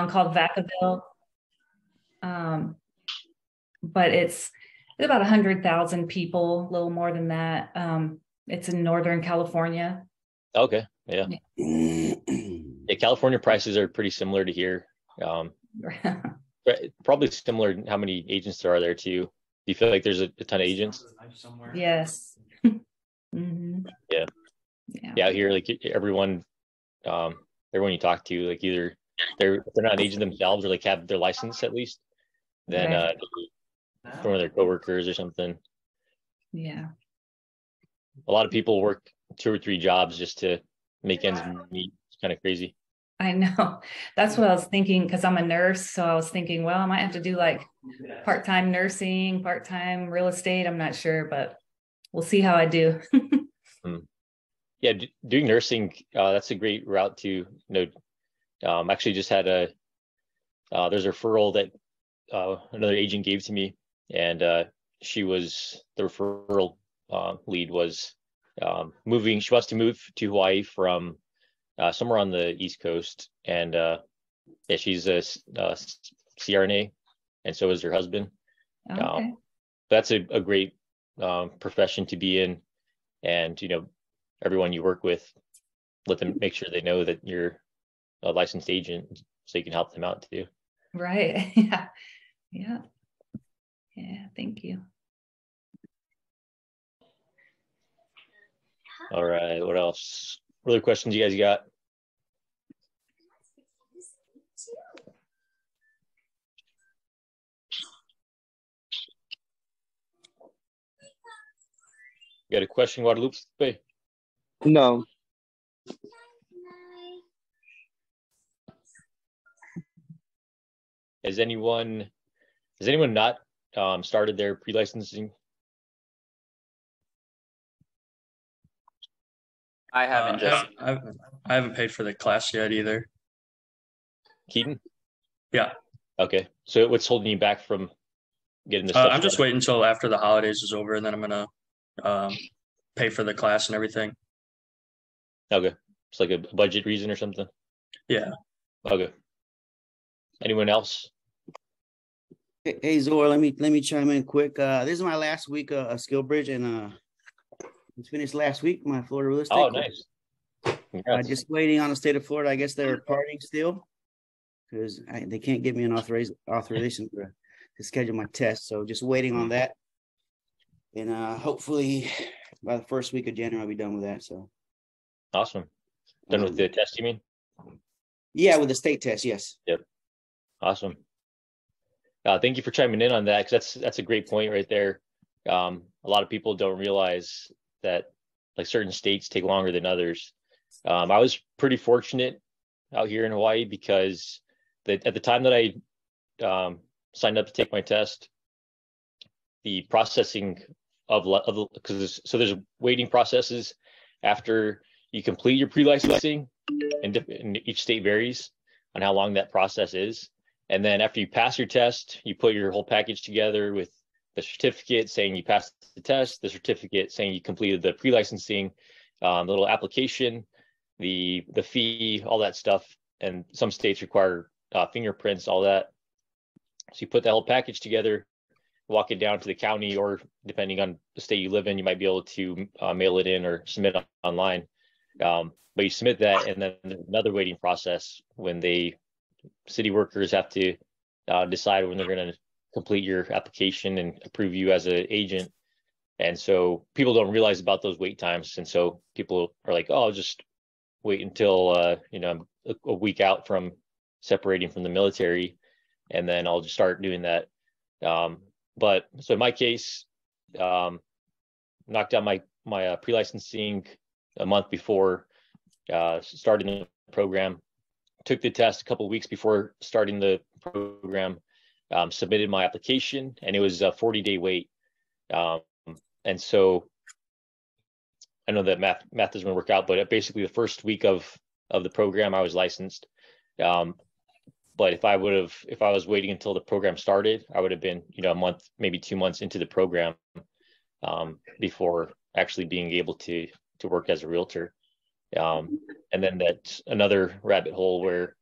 town called Vacaville. Um, but it's about 100,000 people, a little more than that. Um, it's in Northern California. Okay. Yeah. yeah. California prices are pretty similar to here. Um, probably similar how many agents there are there too. Do you feel like there's a, a ton of agents? Yes. mm-hmm. Yeah. Yeah. Yeah. Out here, like everyone, um, everyone you talk to, like either they're if they're not an agent themselves or like have their license at least, then right. uh, from their coworkers or something. Yeah. A lot of people work two or three jobs just to make ends meet. It's kind of crazy. I know. That's what I was thinking because I'm a nurse. So I was thinking, well, I might have to do like part time nursing, part time real estate. I'm not sure, but we'll see how I do. Hmm. yeah, d- doing nursing, uh, that's a great route to, you know, um, actually just had a, uh, there's a referral that uh, another agent gave to me, and uh, she was the referral uh, lead was um, moving. She wants to move to Hawaii from uh, somewhere on the East Coast, and uh, yeah, she's a, a CRNA, and so is her husband. Okay. Um, that's a, a great um, profession to be in, and you know, everyone you work with, let them make sure they know that you're a licensed agent, so you can help them out too. Right. yeah. Yeah. Yeah. Thank you. All right. What else? What other questions you guys got? You got a question, Guadalupe? No. Has anyone has anyone not um, started their pre-licensing? I haven't Uh, just. I, I, I haven't paid for the class yet either. Keaton? Yeah. Okay. So what's holding you back from getting this? Uh, I'm just waiting until after the holidays is over, and then I'm gonna um, pay for the class and everything. Okay. It's like a budget reason or something. Yeah. Okay. Anyone else? Hey, Zor, let me let me chime in quick. Uh, this is my last week uh, of SkillBridge, and uh, it's finished last week. My Florida real estate. Oh, course. nice. Uh, just waiting on the state of Florida. I guess they're partying still because they can't give me an authorization authorization to, to schedule my test. So just waiting on that, and uh, hopefully by the first week of January I'll be done with that. So Awesome. Done with um, the test, you mean? yeah, with the state test, yes. Awesome. Uh, thank you for chiming in on that because that's that's a great point right there. Um, a lot of people don't realize that like certain states take longer than others. Um, I was pretty fortunate out here in Hawaii because the, at the time that I um, signed up to take my test, the processing of because so there's waiting processes after you complete your pre-licensing, and, and each state varies on how long that process is. And then after you pass your test, you put your whole package together with the certificate saying you passed the test, the certificate saying you completed the pre-licensing, um, little application, the the fee, all that stuff. And some states require uh, fingerprints, all that. So you put that whole package together, walk it down to the county, or depending on the state you live in, you might be able to uh, mail it in or submit online. Um, but you submit that, and then another waiting process when they city workers have to uh, decide when they're going to complete your application and approve you as an agent. And so people don't realize about those wait times, and so people are like, "Oh, I'll just wait until uh, you know a, a week out from separating from the military, and then I'll just start doing that." Um, but so in my case, um, knocked out my my uh, pre-licensing a month before uh, starting the program. Took the test a couple weeks before starting the program. Um, submitted my application, and it was a 40 day wait. Um, and so I know that math math doesn't work out, but basically the first week of of the program, I was licensed. Um, but if I would have, if I was waiting until the program started, I would have been, you know, a month, maybe two months into the program um, before actually being able to to work as a realtor. Um, and then that's another rabbit hole where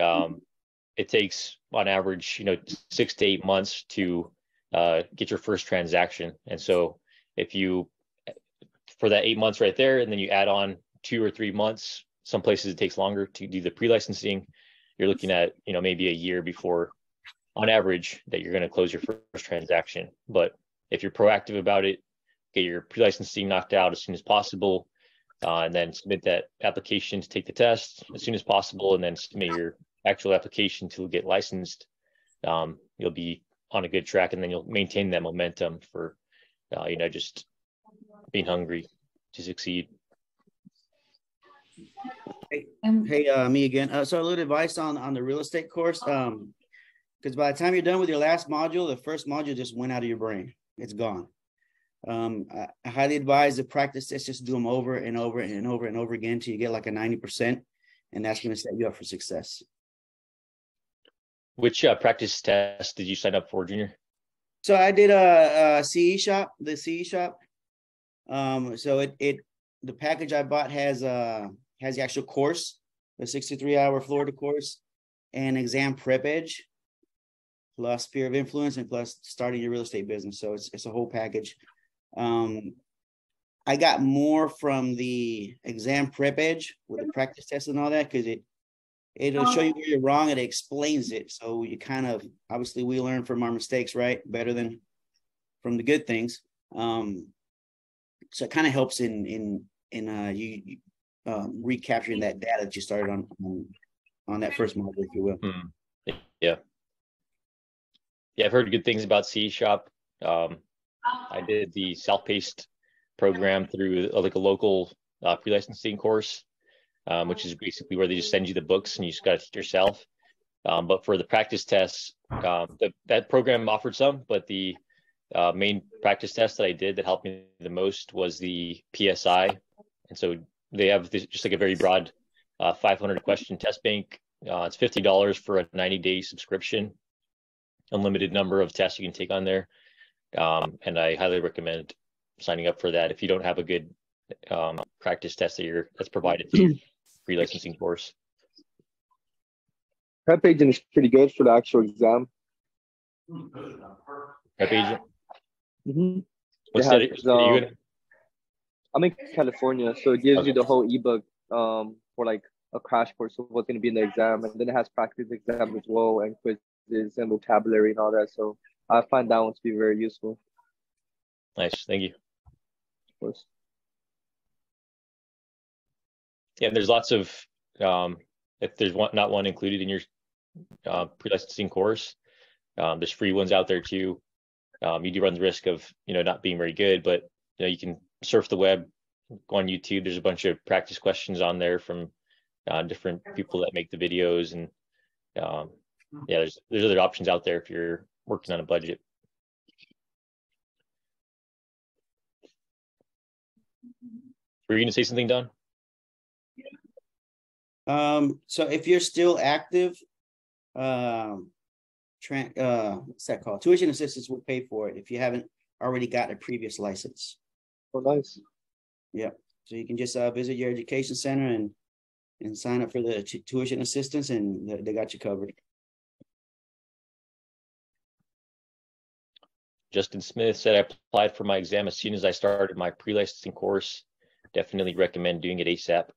um, it takes on average, you know, six to eight months to uh, get your first transaction. And so if you, for that eight months right there, and then you add on two or three months, some places it takes longer to do the pre-licensing. You're looking at, you know, maybe a year before on average that you're going to close your first transaction. But if you're proactive about it, get your pre-licensing knocked out as soon as possible, uh, and then submit that application to take the test as soon as possible, and then submit your actual application to get licensed. Um, you'll be on a good track, and then you'll maintain that momentum for, uh, you know, just being hungry to succeed. Hey, hey uh, me again. Uh, so a little advice on on the real estate course. Um, because by the time you're done with your last module, the first module just went out of your brain. It's gone. Um, I, highly advise the practice test, just do them over and over and over and over again until you get like a 90%, and that's going to set you up for success. Which uh, practice test did you sign up for, Junior? So I did a, a CE shop, the CE shop. Um, so it it the package I bought has uh has the actual course, the 63 hour Florida course, and exam prep edge, plus sphere of influence, and plus starting your real estate business. So it's it's a whole package. Um, I got more from the exam prep edge with the practice test and all that because it it'll show you where you're wrong and it explains it. So you kind of obviously we learn from our mistakes, right? Better than from the good things. Um, so it kind of helps in in in uh you, you um, recapturing that data that you started on on, on that first module, if you will. Hmm. Yeah. Yeah, I've heard good things about CE Shop. Um, I did the self-paced program through uh, like a local uh, pre-licensing course, um, which is basically where they just send you the books and you just got to teach yourself. Um, but for the practice tests, um, the, that program offered some, but the uh, main practice test that I did that helped me the most was the PSI. And so they have this, just like a very broad uh, 500 question test bank. Uh, it's $50 for a 90 day subscription, unlimited number of tests you can take on there. Um, and I highly recommend signing up for that if you don't have a good um, practice test that you're that's provided through free licensing course. Prep agent is pretty good for the actual exam. Prep agent. Mm-hmm. What's They that? have, are you um. I'm in California, so it gives Okay. you the whole ebook um, for like a crash course of what's going to be in the exam, and then it has practice exams as well, and quizzes and vocabulary and all that. So I find that one to be very useful. Nice, thank you. Of course. Yeah, there's lots of um, if there's one not one included in your uh, pre-licensing course, um, there's free ones out there too. Um, you do run the risk of you know not being very good, but you know you can surf the web, go on YouTube. There's a bunch of practice questions on there from uh, different people that make the videos, and um, yeah, there's there's other options out there if you're working on a budget. Were you going to say something, Don? Um, so if you're still active, um, tran uh, what's that called? Tuition assistance will pay for it if you haven't already got a previous license. Oh, nice. Yeah. So you can just uh, visit your education center and and sign up for the tu- tuition assistance, and they- they got you covered. Justin Smith said I applied for my exam as soon as I started my pre-licensing course. Definitely recommend doing it ASAP.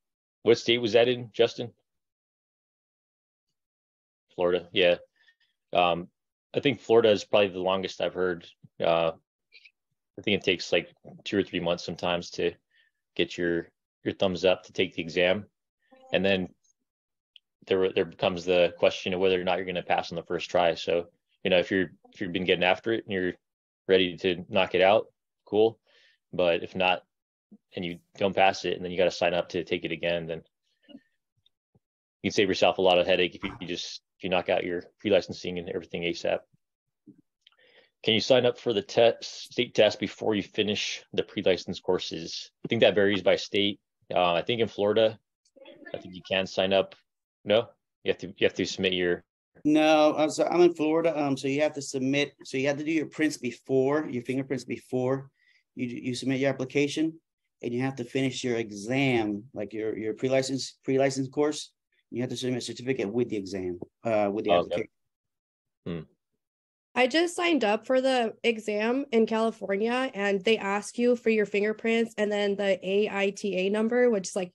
What state was that in, Justin? Florida, yeah. Um, I think Florida is probably the longest I've heard. Uh, I think it takes like two or three months sometimes to get your your thumbs up to take the exam, and then there there becomes the question of whether or not you're going to pass on the first try. So you know if you're if you've been getting after it and you're ready to knock it out, cool. But if not, and you don't pass it, and then you got to sign up to take it again, then you can save yourself a lot of headache if you, you just if you knock out your pre-licensing and everything ASAP. Can you sign up for the test state test before you finish the pre-license courses? I think that varies by state. Uh, I think in Florida, I think you can sign up. No, you have to you have to submit your No, uh, so I'm in Florida. Um, so you have to submit. So you have to do your prints before your fingerprints before you you submit your application, and you have to finish your exam, like your your pre license pre license course. You have to submit a certificate with the exam, uh, with the Okay. application. I just signed up for the exam in California and they ask you for your fingerprints and then the AITA number, which is like,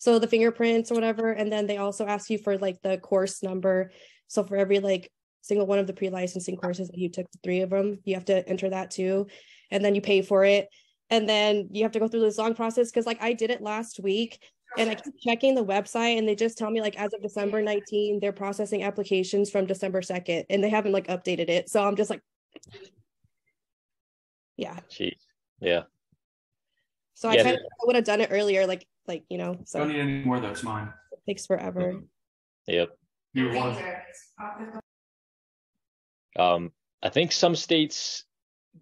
so the fingerprints or whatever. And then they also ask you for like the course number. So for every like single one of the pre-licensing courses that you took, three of them, you have to enter that too. And then you pay for it. And then you have to go through this long process because like I did it last week and I keep checking the website and they just tell me like as of December 19, they're processing applications from December 2nd and they haven't like updated it. So I'm just like, yeah. Jeez. Yeah. So I kind of would have done it earlier, like, like, you know, so Don't need any more, that's mine. takes forever. Yep. You want, Um, I think some states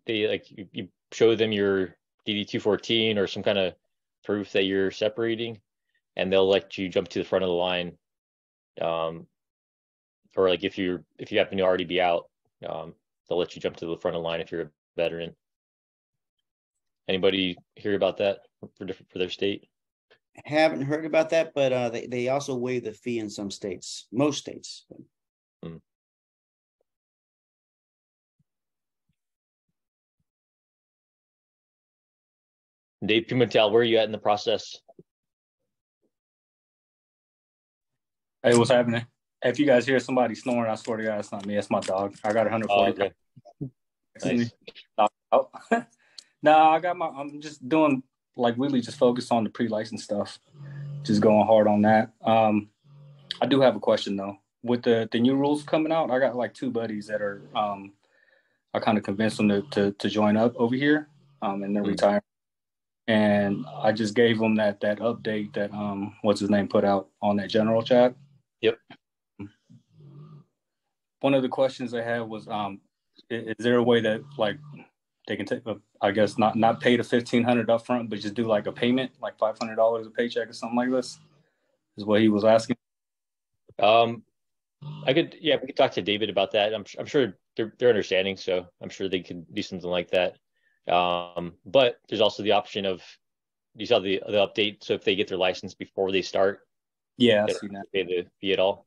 they like you, you show them your DD two fourteen or some kind of proof that you're separating, and they'll let you jump to the front of the line. Um, or like if you're if you happen to already be out, um, they'll let you jump to the front of the line if you're a veteran. Anybody hear about that for different for their state? Haven't heard about that, but uh, they, they also waive the fee in some states, most states. Dave Pimentel, where are you at in the process? Hey, what's happening? If you guys hear somebody snoring, I swear to God, it's not me. It's my dog. I got 140. Oh, okay. Nice. No, I got my. I'm just doing like really just focused on the pre-license stuff. Just going hard on that. Um, I do have a question though. With the the new rules coming out, I got like two buddies that are. Um, I kind of convinced them to, to to join up over here. Um, and they're Mm. retiring. And I just gave them that that update that um what's his name put out on that general chat. Yep. One of the questions they had was um i- is, there a way that like they can take a, I guess not not pay the fifteen hundred upfront, but just do like a payment, like five hundred dollars a paycheck or something like this? Is what he was asking. Um, I could, yeah, we could talk to David about that. I'm, I'm sure they're they're understanding, so I'm sure they can do something like that. Um, but there's also the option of you saw the the update. So if they get their license before they start, Yeah, I they see don't that. pay the fee at all.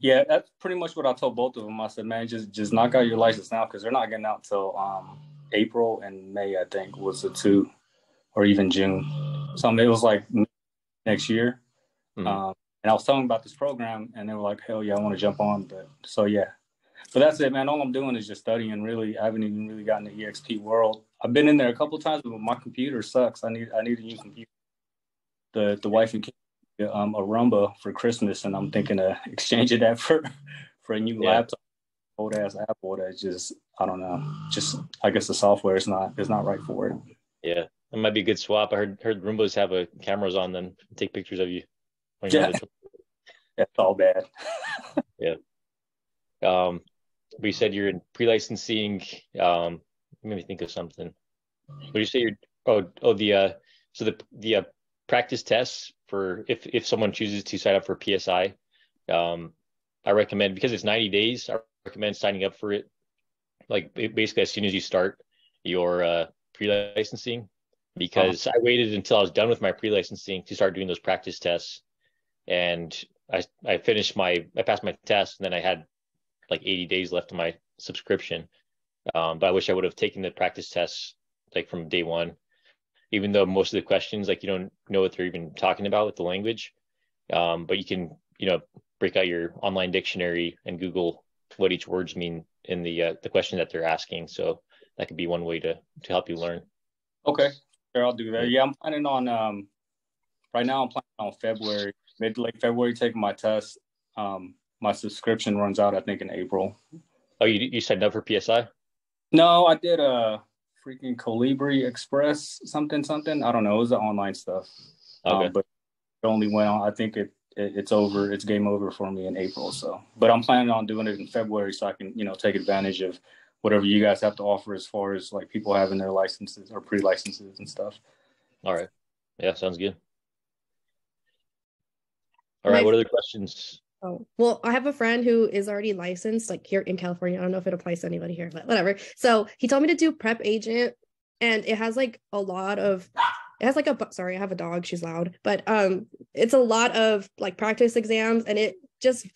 Yeah, that's pretty much what I told both of them. I said, man, just just knock out your license now because they're not getting out till um April and May, I think, was the two, or even June. So it was like next year. Mhm. Um, and I was telling about this program, and they were like, "Hell yeah, I want to jump on." But so yeah, but that's it, man. All I'm doing is just studying. Really, I haven't even really gotten the EXP world. I've been in there a couple times, but my computer sucks. I need I need a new computer. The the wife and kid um, a Roomba for Christmas, and I'm thinking of exchanging that for for a new Yeah. laptop. Old ass Apple that just I don't know. Just I guess the software is not is not right for it. Yeah, it might be a good swap. I heard heard Roombas have a cameras on them, take pictures of you. when you're on the That's all bad. Yeah. Um, but you said you're in pre-licensing. Um, let me think of something. What do you say? You're oh oh the uh so the the uh, practice tests for if if someone chooses to sign up for PSI, um, I recommend because it's 90 days. I recommend signing up for it like basically as soon as you start your uh, pre-licensing because I waited until I was done with my pre-licensing to start doing those practice tests, and I I finished my I passed my test and then I had like 80 days left of my subscription. Um, but I wish I would have taken the practice tests like from day one, even though most of the questions like you don't know what they're even talking about with the language. Um, but you can you know break out your online dictionary and Google what each words mean in the uh, the question that they're asking. So that could be one way to to help you learn. Okay, sure, I'll do that. Yeah, I'm planning on um right now I'm planning on February, mid to late February taking my test. Um my subscription runs out I think in April. Oh, you you signed up for PSI? No, I did a freaking Colibri Express something something. I don't know. It was the online stuff. Okay. Um, but it only went on. I think it, it it's over. It's game over for me in April. So, but I'm planning on doing it in February so I can you know take advantage of whatever you guys have to offer as far as like people having their licenses or pre licenses and stuff. All right. Yeah, sounds good. All right. My- What other questions? Oh, well, I have a friend who is already licensed, like here in California. I don't know if it applies to anybody here, but whatever. So he told me to do prep agent, and it has like a lot of, it has like a sorry, I have a dog, she's loud, but um it's a lot of like practice exams and it just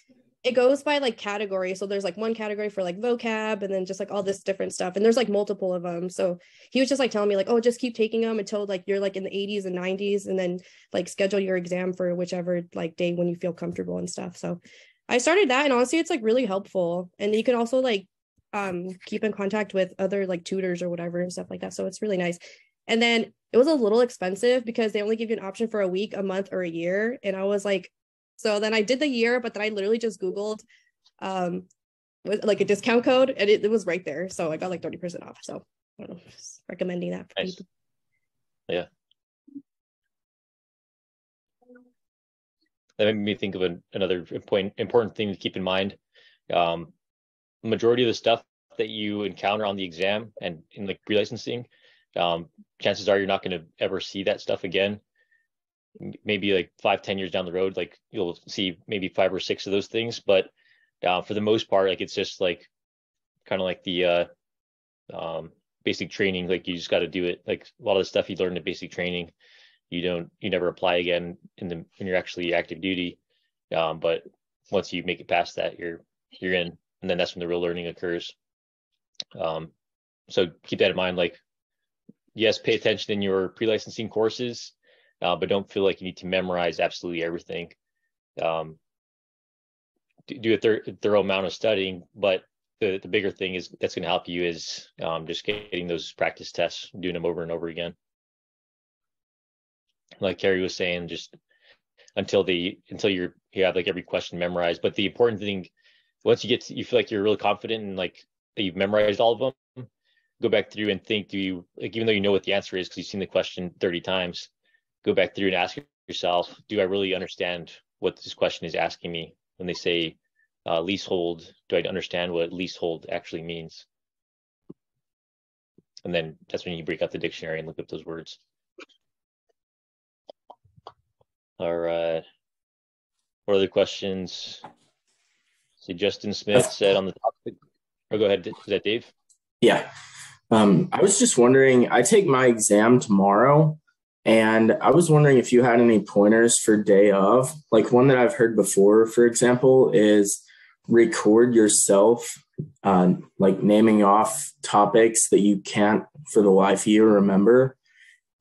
it goes by like category. So there's like one category for like vocab and then just like all this different stuff. And there's like multiple of them. So he was just like telling me like, oh, just keep taking them until like you're like in the 80s and 90s and then like schedule your exam for whichever like day when you feel comfortable and stuff. So I started that and honestly it's like really helpful. And you can also like um keep in contact with other like tutors or whatever and stuff like that. So it's really nice. And then it was a little expensive because they only give you an option for a week, a month, or a year. And I was like, so then I did the year, but then I literally just Googled um like a discount code and it, it was right there. So I got like 30% off. So I don't know, just recommending that for Nice. people. Yeah. That made me think of an, another important important thing to keep in mind. Um, majority of the stuff that you encounter on the exam and in like pre-licensing, um, chances are you're not going to ever see that stuff again. Maybe like five, ten years down the road, like you'll see maybe five or six of those things, but uh, for the most part, like it's just like kind of like the uh, um, basic training. Like you just got to do it. Like a lot of the stuff you learn in basic training, you don't, you never apply again in the when you're actually active duty. Um, but once you make it past that, you're you're in, and then that's when the real learning occurs. Um, so keep that in mind. Like, yes, pay attention in your pre-licensing courses, uh, but don't feel like you need to memorize absolutely everything. Um, do, a thir- thorough amount of studying, but the the bigger thing is that's going to help you is um, just getting those practice tests, doing them over and over again. Like Carrie was saying, just until the until you're you have like every question memorized. But the important thing, once you get to, you feel like you're really confident and like you've memorized all of them, go back through and think. Do you like even though you know what the answer is because you've seen the question 30 times, go back through and ask yourself, do I really understand what this question is asking me when they say uh, leasehold? Do I understand what leasehold actually means? And then that's when you break out the dictionary and look up those words. All right. What other questions? See, Justin Smith said on the topic. Oh, go ahead. Is that Dave? Yeah. Um, I was just wondering, I take my exam tomorrow, and I was wondering if you had any pointers for day of. Like one that I've heard before, for example, is record yourself, uh, like naming off topics that you can't for the life of you remember,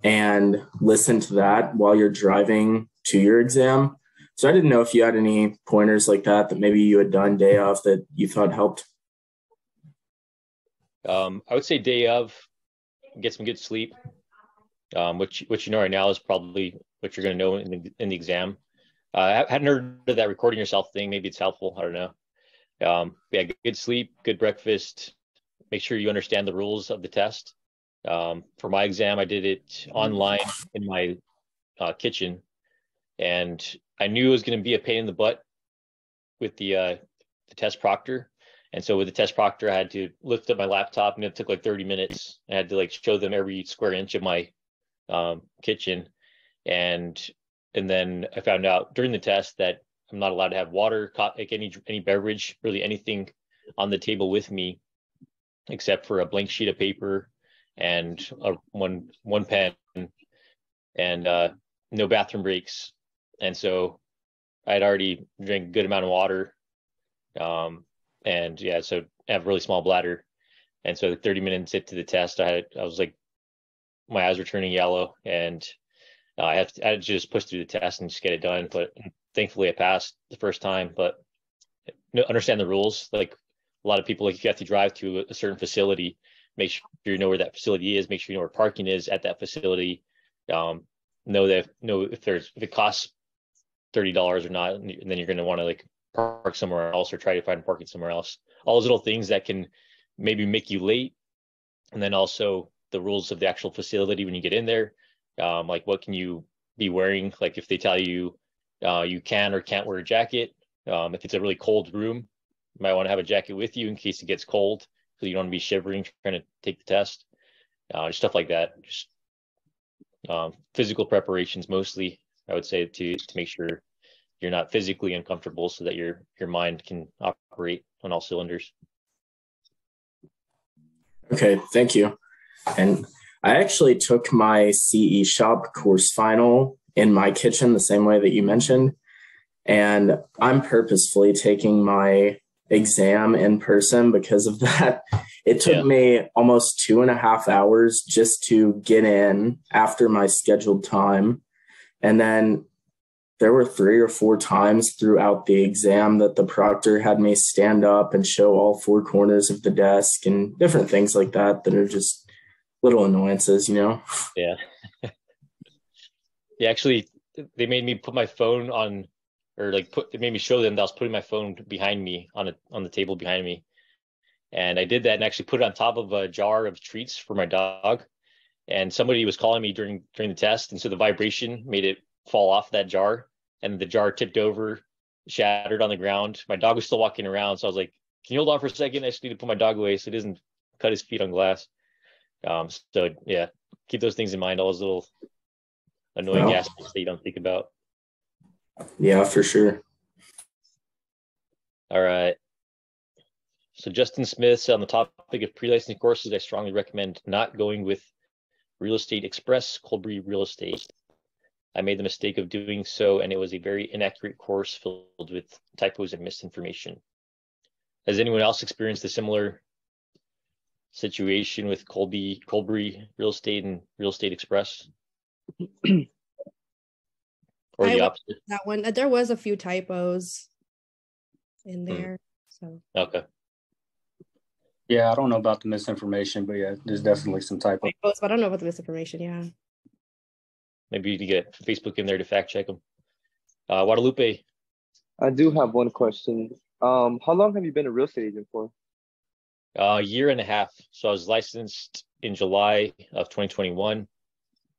and listen to that while you're driving to your exam. So I didn't know if you had any pointers like that that maybe you had done day of that you thought helped. Um, I would say day of, get some good sleep. Um, which which you know right now is probably what you're going to know in the in the exam. Uh, I hadn't heard of that recording yourself thing. Maybe it's helpful. I don't know. Um, yeah, good sleep, good breakfast. Make sure you understand the rules of the test. Um, for my exam, I did it online in my uh, kitchen, and I knew it was going to be a pain in the butt with the uh, the test proctor. And so with the test proctor, I had to lift up my laptop, and it took like 30 minutes. I had to like show them every square inch of my um, kitchen, and and then I found out during the test that I'm not allowed to have water, like any any beverage, really anything on the table with me, except for a blank sheet of paper and a one one pen, and uh, no bathroom breaks. And so I had already drank a good amount of water, um, and yeah, so I have a really small bladder, and so the 30 minutes into the test, I had I was like, my eyes were turning yellow, and uh, I had to, I had to just push through the test and just get it done. But thankfully, I passed the first time. But understand the rules. Like a lot of people, like if you have to drive to a certain facility, make sure you know where that facility is. Make sure you know where parking is at that facility. Um, know that know if there's if it costs thirty dollars or not, and then you're going to want to like park somewhere else or try to find parking somewhere else. All those little things that can maybe make you late, and then also the rules of the actual facility when you get in there. Um, like what can you be wearing? Like if they tell you uh, you can or can't wear a jacket. Um, if it's a really cold room, you might want to have a jacket with you in case it gets cold, because you don't want to be shivering trying to take the test. Uh, stuff like that. Just um, physical preparations mostly, I would say, to to make sure you're not physically uncomfortable, so that your your mind can operate on all cylinders. Okay, thank you. And I actually took my CE shop course final in my kitchen the same way that you mentioned. And I'm purposefully taking my exam in person because of that. It took yeah. me almost two and a half hours just to get in after my scheduled time. And then there were three or four times throughout the exam that the proctor had me stand up and show all four corners of the desk and different things like that that are just little annoyances, you know? Yeah. yeah, actually, they made me put my phone on, or like put, they made me show them that I was putting my phone behind me on a, on the table behind me. And I did that and actually put it on top of a jar of treats for my dog. And somebody was calling me during during the test, and so the vibration made it fall off that jar and the jar tipped over, shattered on the ground. My dog was still walking around. So I was like, can you hold on for a second? I just need to put my dog away so it doesn't cut his feet on glass. Um, so yeah, keep those things in mind, all those little annoying well, aspects that you don't think about. Yeah, for sure. All right. So Justin Smith said on the topic of pre-licensing courses, I strongly recommend not going with Real Estate Express, Colibri Real Estate. I made the mistake of doing so, and it was a very inaccurate course filled with typos and misinformation. Has anyone else experienced a similar situation with Colby, Colibri Real Estate and Real Estate Express? or the opposite? That one, uh, there was a few typos in hmm. there. So okay. Yeah, I don't know about the misinformation, but yeah, there's definitely some typos. But I don't know about the misinformation. Yeah. Maybe you can get Facebook in there to fact check them. Uh, Guadalupe. I do have one question. Um, how long have you been a real estate agent for? A year and a half. So I was licensed in July of 2021.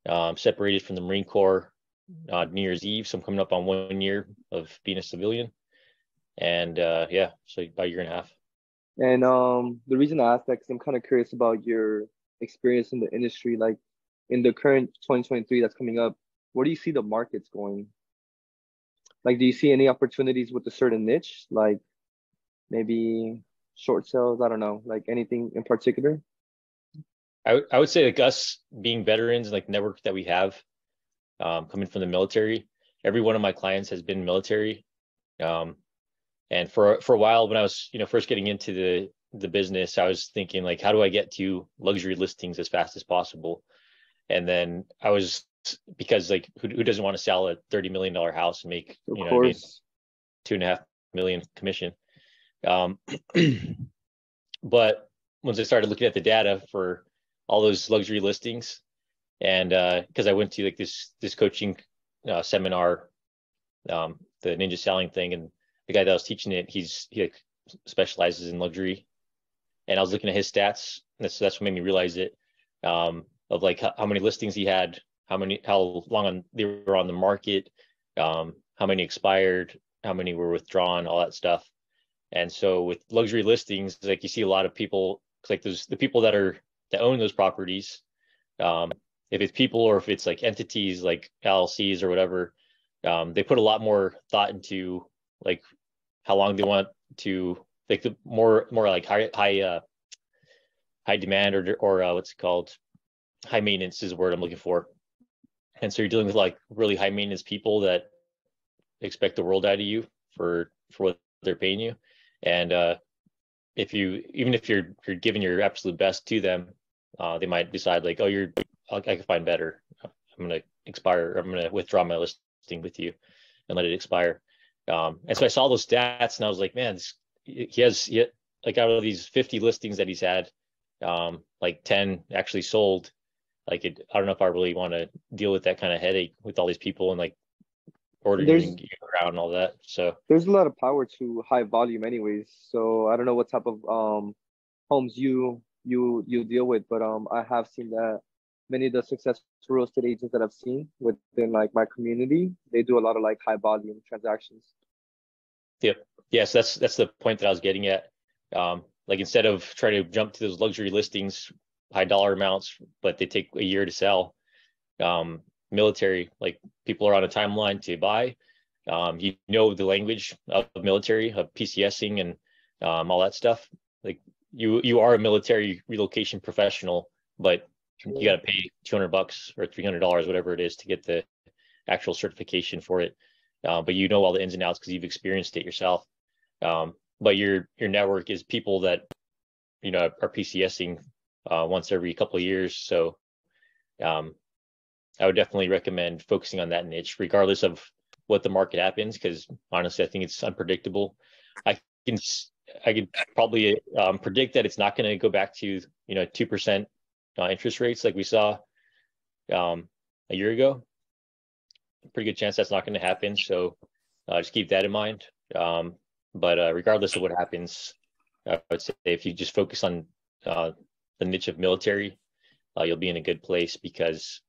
Um, separated from the Marine Corps uh, New Year's Eve. So I'm coming up on one year of being a civilian. And uh, yeah, so about a year and a half. And um, the reason I asked that because I'm kind of curious about your experience in the industry. Like, in the current 2023 that's coming up, where do you see the markets going? Like, do you see any opportunities with a certain niche, like maybe short sales? I don't know, like anything in particular? I, would say like us being veterans, like network that we have, um, coming from the military. Every one of my clients has been military, um, and for for a while when I was you know first getting into the the business, I was thinking like, how do I get to luxury listings as fast as possible? And then I was because like who, who doesn't want to sell a thirty million dollar house and make of you know I mean, two and a half million commission. Um, but once I started looking at the data for all those luxury listings, and because uh, I went to like this this coaching uh, seminar, um, the ninja selling thing, and the guy that was teaching it, he's he like, specializes in luxury, and I was looking at his stats, and that's that's what made me realize it. Um, of like how, many listings he had, how many, how long on, they were on the market, um, how many expired, how many were withdrawn, all that stuff. And so with luxury listings, like you see a lot of people, like those the people that are that own those properties, um, if it's people or if it's like entities like LLCs or whatever, um, they put a lot more thought into like how long they want to like the more more like high high uh, high demand or or uh, what's it called high maintenance is the word I'm looking for. And so you're dealing with like really high maintenance people that expect the world out of you for for what they're paying you. And uh, if you even if you're you're giving your absolute best to them, uh, they might decide like, oh, you're I can find better. I'm gonna expire. I'm gonna withdraw my listing with you and let it expire. Um, and so I saw those stats and I was like, man, this, he has he, like out of these 50 listings that he's had, um, like 10 actually sold like it, I don't know if I really want to deal with that kind of headache with all these people and like ordering around and all that. So there's a lot of power to high volume anyways. So I don't know what type of um homes you you you deal with, but um I have seen that many of the successful real estate agents that I've seen within like my community, they do a lot of like high volume transactions. Yep. Yes, that's that's the point that I was getting at. Um, like instead of trying to jump to those luxury listings high dollar amounts, but they take a year to sell. Um, military, like people are on a timeline to buy. Um, you know the language of military, of PCSing and um, all that stuff. Like you, you are a military relocation professional, but you got to pay 200 bucks or 300 dollars whatever it is to get the actual certification for it uh, but you know all the ins and outs because you've experienced it yourself um, but your your network is people that you know are pcsing uh, once every couple of years so um, i would definitely recommend focusing on that niche regardless of what the market happens because honestly i think it's unpredictable i can i can probably um, predict that it's not going to go back to you know 2% uh, interest rates like we saw um, a year ago. Pretty good chance that's not going to happen. So uh, just keep that in mind. Um, but uh, regardless of what happens, I would say if you just focus on uh, the niche of military, uh, you'll be in a good place because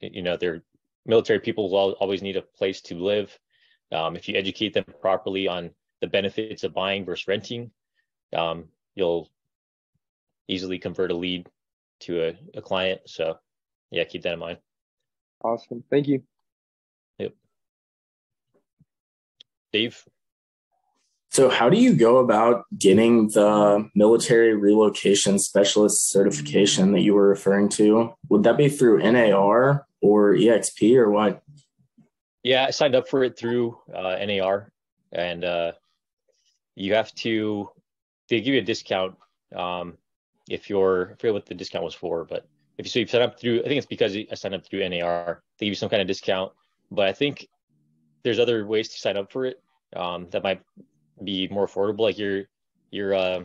you know they're military people will always need a place to live. Um, if you educate them properly on the benefits of buying versus renting, um, you'll easily convert a lead to a, a client. So yeah, keep that in mind. Awesome. Thank you. Yep. Dave. So, how do you go about getting the military relocation specialist certification that you were referring to? Would that be through NAR or EXP or what? Yeah, I signed up for it through uh, NAR, and uh, you have to. They give you a discount um, if you're, I forget what the discount was for, but if you so you sign up through, I think it's because I signed up through NAR, they give you some kind of discount. But I think there's other ways to sign up for it um, that might be more affordable. Like your your uh,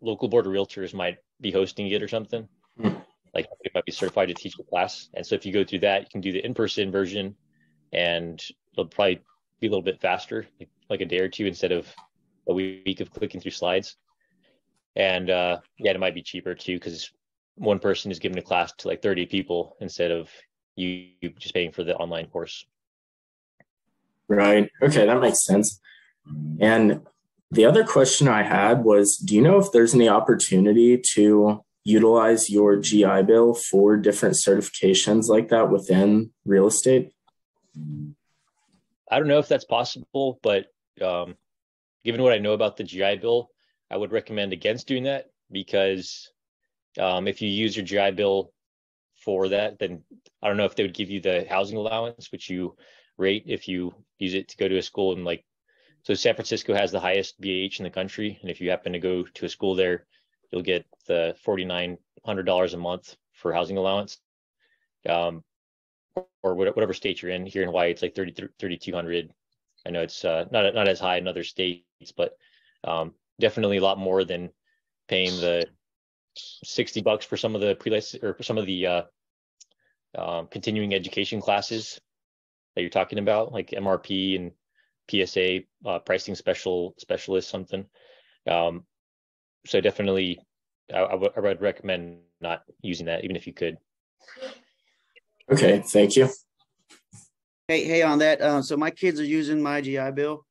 local board of realtors might be hosting it or something. Mm. Like it might be certified to teach the class. And so if you go through that, you can do the in-person version, and it'll probably be a little bit faster, like, like a day or two instead of a week of clicking through slides and uh, yeah, it might be cheaper too because one person is giving a class to like 30 people instead of you just paying for the online course. Right. Okay, that makes sense. And the other question I had was do you know if there's any opportunity to utilize your GI Bill for different certifications like that within real estate? I don't know if that's possible, but um, given what I know about the GI Bill, I would recommend against doing that because um, if you use your GI Bill for that, then I don't know if they would give you the housing allowance, which you rate if you use it to go to a school in like, so San Francisco has the highest BAH in the country. And if you happen to go to a school there, you'll get the $4,900 a month for housing allowance. Um, or whatever state you're in here in Hawaii, it's like 30, 3,200. I know it's uh, not, not as high in other states, but um, definitely a lot more than paying the 60 bucks for some of the pre or some of the uh, um, continuing education classes that you're talking about, like MRP and PSA uh, pricing special specialist something. Um, so definitely, I, I, w- I would recommend not using that, even if you could. Okay, thank you. Hey, hey, on that. Uh, so my kids are using my GI Bill,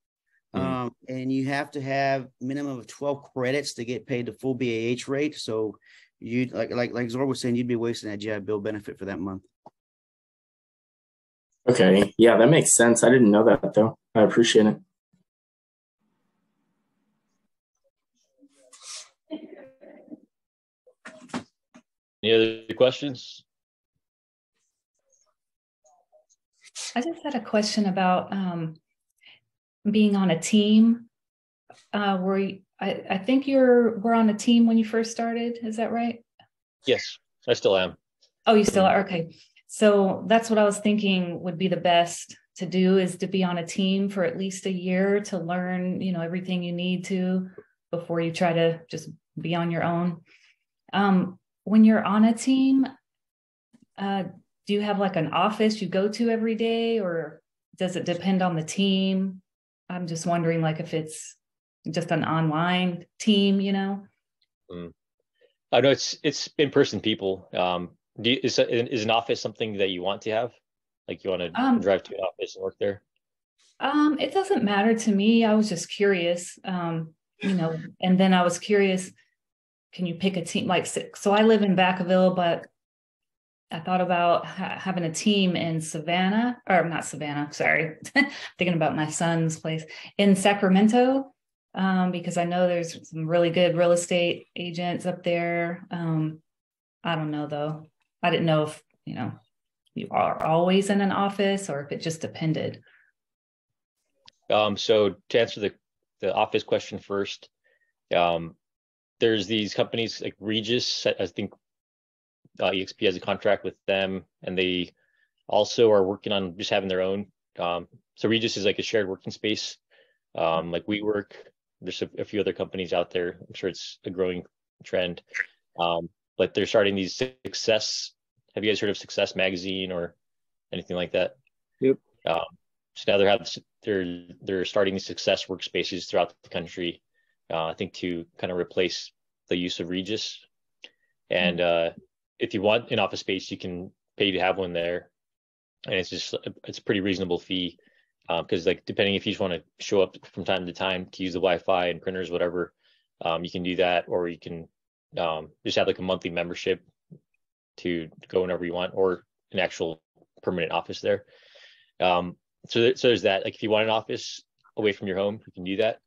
Mm-hmm. Um, and you have to have minimum of 12 credits to get paid the full BAH rate. So you like like like Zor was saying, you'd be wasting that GI Bill benefit for that month. Okay. Yeah, that makes sense. I didn't know that though. I appreciate it. Any other questions? I just had a question about um, being on a team. Uh, were you, I, I think you're were on a team when you first started. Is that right? Yes, I still am. Oh, you still are. Okay. So that's what I was thinking would be the best to do is to be on a team for at least a year to learn, you know, everything you need to before you try to just be on your own. Um, when you're on a team, uh, do you have like an office you go to every day or does it depend on the team? I'm just wondering, like, if it's just an online team, you know. Mm. I know it's it's in person people. Um, do you, is is an office something that you want to have? Like, you want to um, drive to an office and work there? Um, it doesn't matter to me. I was just curious, um, you know, and then I was curious. Can you pick a team? Like, so I live in Vacaville, but I thought about ha- having a team in Savannah, or not Savannah, sorry, thinking about my son's place in Sacramento, um, because I know there's some really good real estate agents up there. Um, I don't know though. I didn't know if, you know, you are always in an office or if it just depended. Um, so to answer the, the office question first, um, there's these companies like Regus, I think uh, EXP has a contract with them and they also are working on just having their own. Um, so Regus is like a shared working space, um, like WeWork. There's a, a, few other companies out there. I'm sure it's a growing trend. Um, but they're starting these success. Have you guys heard of Success Magazine or anything like that? Yep. Um, so now they're have they're they're starting these success workspaces throughout the country. Uh, I think to kind of replace the use of Regus. And uh, if you want an office space, you can pay to have one there, and it's just it's a pretty reasonable fee because um, like depending if you just want to show up from time to time to use the Wi-Fi and printers, whatever, um, you can do that, or you can um, just have like a monthly membership to go whenever you want, or an actual permanent office there. Um, so, so there's that. Like if you want an office away from your home, you can do that.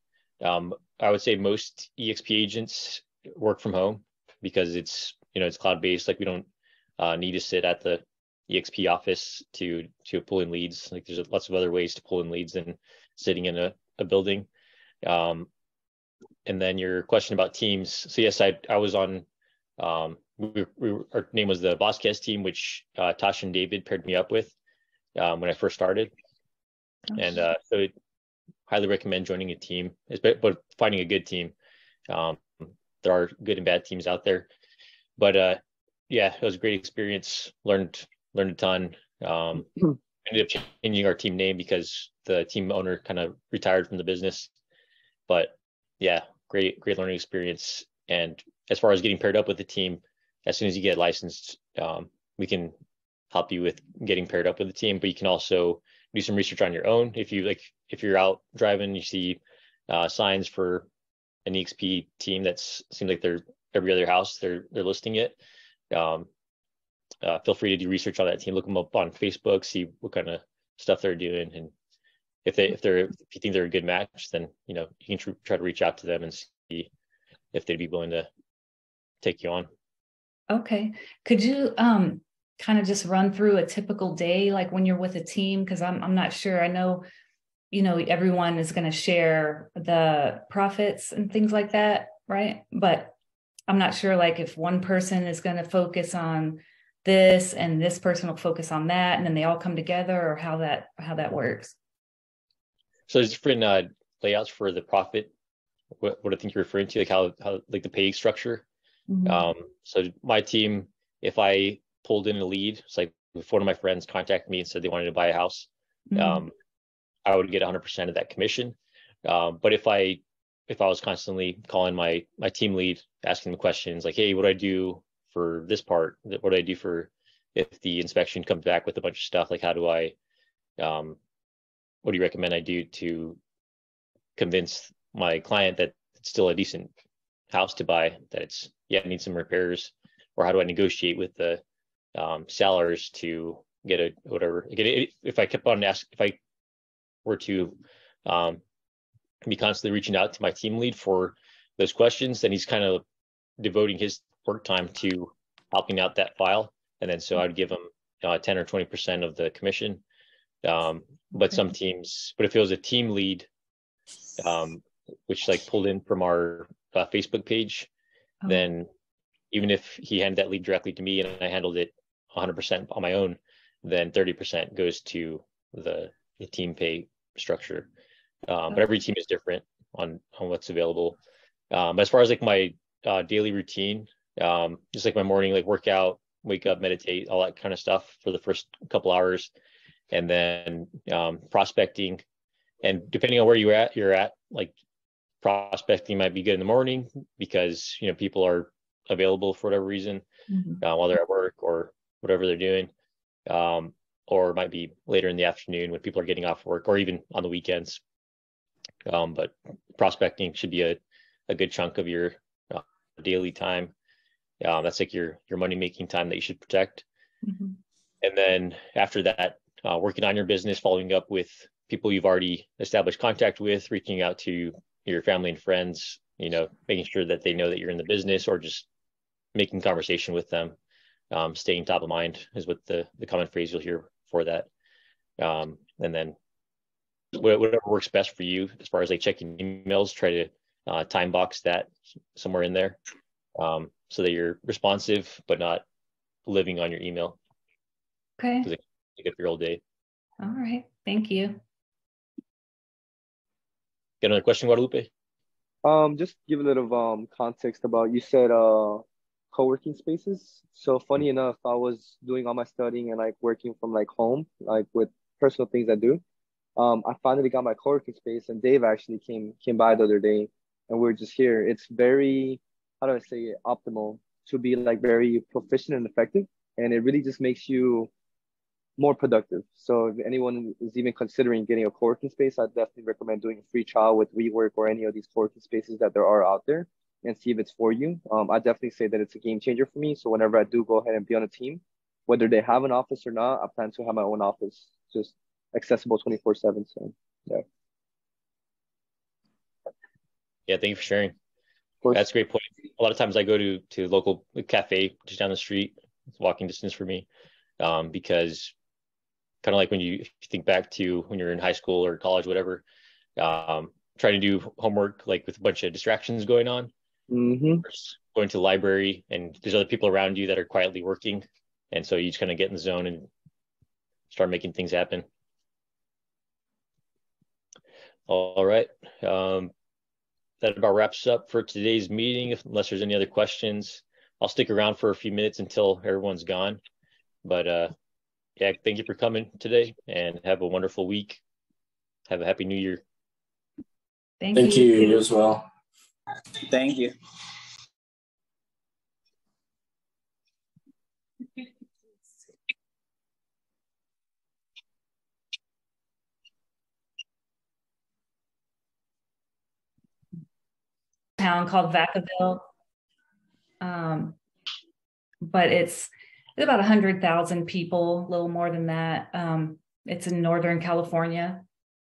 Um, I would say most EXP agents work from home because it's you know it's cloud based. Like we don't uh, need to sit at the EXP office to to pull in leads. Like there's lots of other ways to pull in leads than sitting in a, a building. Um, and then your question about teams. So yes, I I was on. Um, we, we our name was the Vasquez team, which uh, Tosh and David paired me up with um, when I first started. And uh, so it, highly recommend joining a team, but finding a good team. Um, there are good and bad teams out there, but uh, yeah, it was a great experience. Learned learned a ton. Um, ended up changing our team name because the team owner kind of retired from the business. But yeah, great great learning experience. And as far as getting paired up with the team, as soon as you get licensed, um, we can help you with getting paired up with the team. But you can also do some research on your own. If you like, if you're out driving, you see uh, signs for an EXP team that seems like they're every other house they're they're listing it. Um, uh, feel free to do research on that team. Look them up on Facebook, see what kind of stuff they're doing, and if they if they're if you think they're a good match, then you know you can tr- try to reach out to them and see if they'd be willing to take you on. Okay. Could you um kind of just run through a typical day like when you're with a team because I'm I'm not sure. I know you know everyone is going to share the profits and things like that, right? But I'm not sure like if one person is going to focus on this and this person will focus on that and then they all come together or how that how that works. So there's different uh, layouts for the profit. What, what I think you're referring to, like how how like the pay structure. Mm-hmm. Um, so my team, if I pulled in a lead. It's like if one of my friends contacted me and said they wanted to buy a house, mm-hmm. um, I would get 100% of that commission. Um, but if I if I was constantly calling my my team lead, asking them questions like, "Hey, what do I do for this part? What do I do for if the inspection comes back with a bunch of stuff? Like, how do I, um, what do you recommend I do to convince my client that it's still a decent house to buy? That it's yeah, it needs some repairs, or how do I negotiate with the um, sellers to get a whatever. If I kept on asking, if I were to um, be constantly reaching out to my team lead for those questions, then he's kind of devoting his work time to helping out that file. And then so I'd give him uh, 10 or 20% of the commission. Um, but some teams, but if it was a team lead, um, which like pulled in from our uh, Facebook page, oh. then even if he handed that lead directly to me and I handled it 100% on my own, then 30% goes to the, the team pay structure. Um, but every team is different on on what's available. Um, as far as like my uh, daily routine, um, just like my morning, like workout, wake up, meditate, all that kind of stuff for the first couple hours, and then um, prospecting. And depending on where you're at, you're at like prospecting might be good in the morning because you know people are available for whatever reason mm-hmm. uh, while they're at work or whatever they're doing. Um, or it might be later in the afternoon when people are getting off work or even on the weekends. Um, but prospecting should be a, a good chunk of your uh, daily time. Um, that's like your your money making time that you should protect. Mm-hmm. And then after that, uh, working on your business, following up with people you've already established contact with, reaching out to your family and friends, you know, making sure that they know that you're in the business or just making conversation with them um, staying top of mind is what the the common phrase you'll hear for that. Um, and then whatever works best for you as far as like checking emails, try to uh, time box that somewhere in there um, so that you're responsive but not living on your email. Okay. Take up your whole day. All right. Thank you. Get another question, Guadalupe? Um, just give a little um context about you said uh co-working spaces. So funny enough, I was doing all my studying and like working from like home, like with personal things I do. Um, I finally got my co-working space, and Dave actually came came by the other day, and we are just here. It's very how do I say it, optimal to be like very proficient and effective, and it really just makes you more productive. So if anyone is even considering getting a co-working space, I'd definitely recommend doing a free trial with WeWork or any of these co-working spaces that there are out there and see if it's for you. Um, I definitely say that it's a game changer for me. So whenever I do go ahead and be on a team, whether they have an office or not, I plan to have my own office, just accessible 24 seven. So yeah. Yeah. Thank you for sharing. That's a great point. A lot of times I go to, to local cafe just down the street, it's walking distance for me. Um, because kind of like when you, think back to when you're in high school or college, whatever, um, trying to do homework like with a bunch of distractions going on. Mm-hmm. going to the library and there's other people around you that are quietly working. And so you just kind of get in the zone and start making things happen. All right um, that about wraps up for today's meeting. Unless there's any other questions i'll stick around for a few minutes until everyone's gone. But uh yeah thank you for coming today and have a wonderful week have a happy new year thank, thank you. you as well Thank you. town called Vacaville. Um, but it's, it's about a hundred thousand people, a little more than that. Um, it's in Northern California.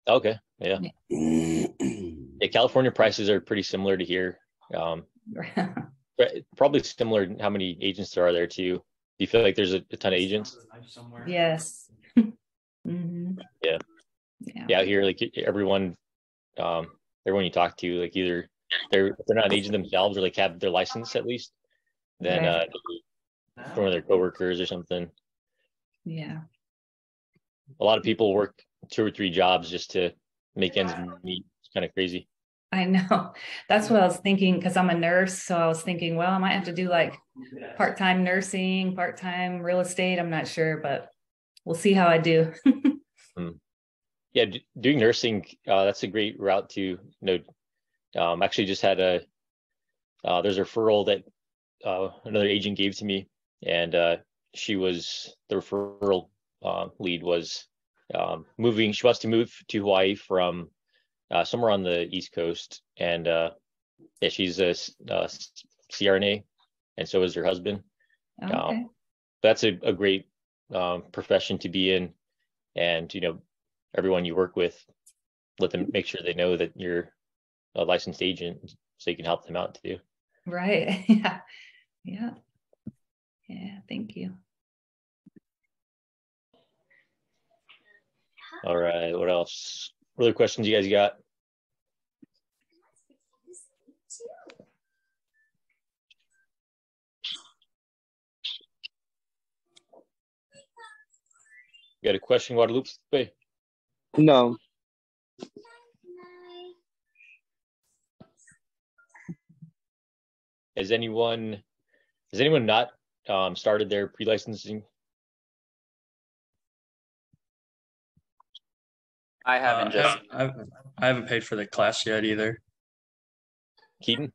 Okay. Yeah. yeah. yeah. California prices are pretty similar to here. Um, probably similar how many agents there are there too. Do you feel like there's a, a ton of agents? Somewhere. Yes. mm-hmm. Yeah. yeah. Yeah. Here, like everyone, um, everyone you talk to, like either they're if they're not an agent themselves or like have their license at least, then right. uh, one of their coworkers or something. Yeah. A lot of people work two or three jobs just to make ends meet. It's kind of crazy. I know. That's what I was thinking because I'm a nurse. So I was thinking, well, I might have to do like part time nursing, part time real estate. I'm not sure, but we'll see how I do. Hmm. yeah, doing nursing, uh, that's a great route to, you know, um, actually just had a, uh, there's a referral that uh, another agent gave to me, and uh, she was the referral uh, lead was um, moving. She wants to move to Hawaii from uh, somewhere on the East Coast, and uh, yeah, she's a, a CRNA, and so is her husband. Okay. Um, that's a, a great um, profession to be in, and you know, everyone you work with, let them make sure they know that you're a licensed agent, so you can help them out too. Right. yeah. Yeah. Yeah. Thank you. All right. What else? What other questions you guys got? You got a question, Guadalupe? No. Has anyone has anyone not um, started their pre-licensing I haven't uh, just. I, I haven't paid for the class yet either. Keaton.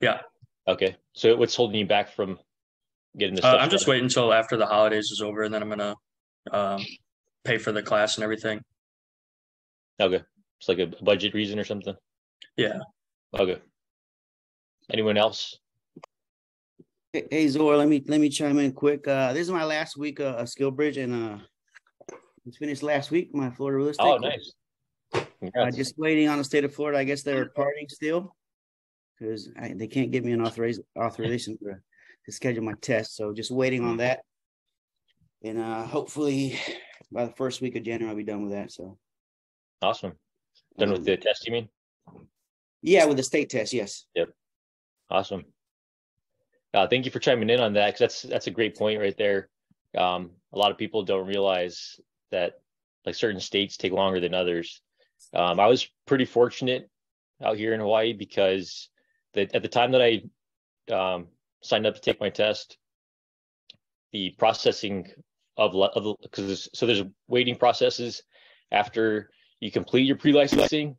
Yeah. Okay. So what's holding you back from getting this? Uh, I'm just waiting until after the holidays is over, and then I'm gonna um, pay for the class and everything. Okay. It's like a budget reason or something. Yeah. Okay. Anyone else? Hey, Zor, let me let me chime in quick. Uh, this is my last week uh, of SkillBridge, and uh, it's finished last week. My Florida real estate. Oh, nice. Uh, just waiting on the state of Florida. I guess they're parting still because they can't give me an authorization authorization to to schedule my test. So just waiting on that. And uh, hopefully by the first week of January, I'll be done with that. So Awesome. Done with the test, you mean? yeah, with the state test, yes. Yep. Awesome. Uh, thank you for chiming in on that because that's that's a great point right there. Um, a lot of people don't realize that like certain states take longer than others. Um, I was pretty fortunate out here in Hawaii because that at the time that I um, signed up to take my test, the processing of because so there's waiting processes after you complete your pre-licensing,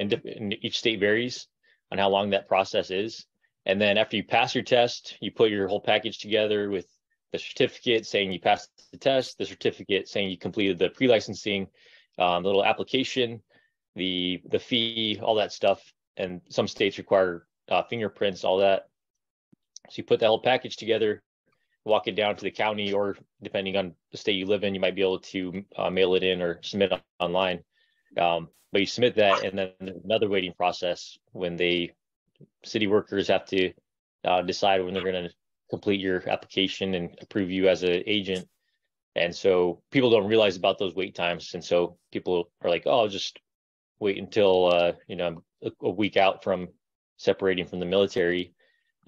and, and each state varies on how long that process is. And then after you pass your test, you put your whole package together with the certificate saying you passed the test, the certificate saying you completed the pre-licensing, um, the little application, the the fee, all that stuff. And some states require uh, fingerprints, all that. So you put that whole package together, walk it down to the county, or depending on the state you live in, you might be able to uh, mail it in or submit online. Um, but you submit that, and then another waiting process when they city workers have to uh, decide when they're going to complete your application and approve you as an agent. And so people don't realize about those wait times, and so people are like, "Oh, I'll just wait until uh, you know a, a week out from separating from the military,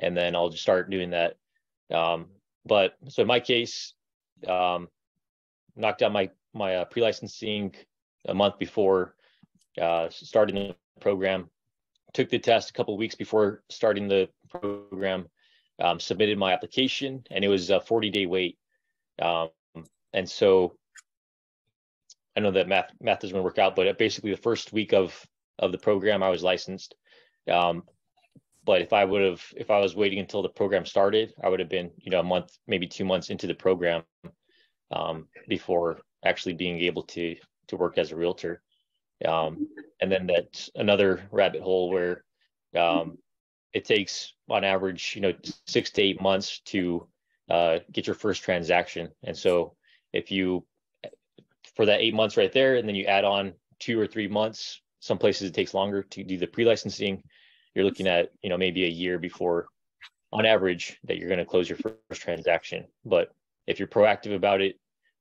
and then I'll just start doing that." Um, but so in my case, um, knocked out my my uh, pre-licensing a month before uh, starting the program. Took the test a couple weeks before starting the program. Um, submitted my application, and it was a 40 day wait. Um, and so I know that math math doesn't work out, but basically the first week of of the program, I was licensed. Um, but if I would have, if I was waiting until the program started, I would have been, you know, a month, maybe two months into the program um, before actually being able to to work as a realtor. Um, and then that's another rabbit hole where um, it takes on average, you know, six to eight months to uh, get your first transaction. And so if you, for that eight months right there, and then you add on two or three months, some places it takes longer to do the pre-licensing, you're looking at, you know, maybe a year before on average that you're going to close your first transaction. But if you're proactive about it,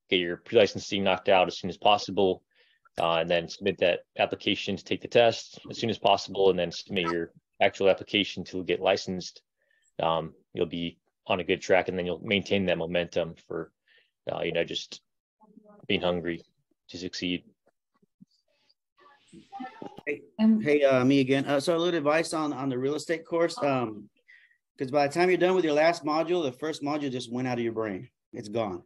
get your pre-licensing knocked out as soon as possible, uh, and then submit that application to take the test as soon as possible, and then submit your actual application to get licensed. Um, you'll be on a good track, and then you'll maintain that momentum for, uh, you know, just being hungry to succeed. Um, Hey, uh, me again. Uh, so a little advice on on the real estate course. Um, because by the time you're done with your last module, the first module just went out of your brain. It's gone.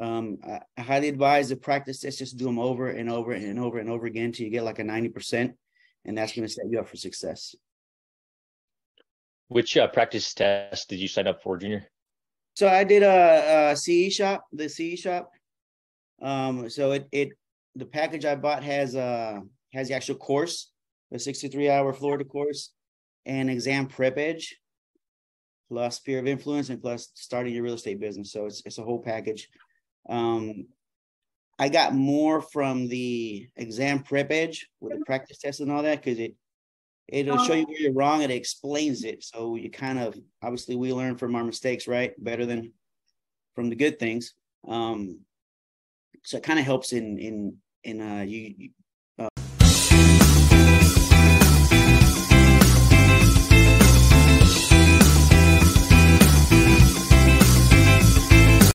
Um, I, I highly advise the practice test. Just do them over and over and over and over again until you get like a ninety percent, and that's going to set you up for success. Which uh, practice test did you sign up for, Junior? So I did a, a CE shop, the CE shop. Um, so it it the package I bought has uh has the actual course, the 63 hour Florida course, and exam prep edge, plus sphere of influence, and plus starting your real estate business. So it's it's a whole package. Um, I got more from the exam prep edge with the practice test and all that because it it'll show you where you're wrong and it explains it. So you kind of obviously we learn from our mistakes, right? Better than from the good things. Um, so it kind of helps in in in uh you, you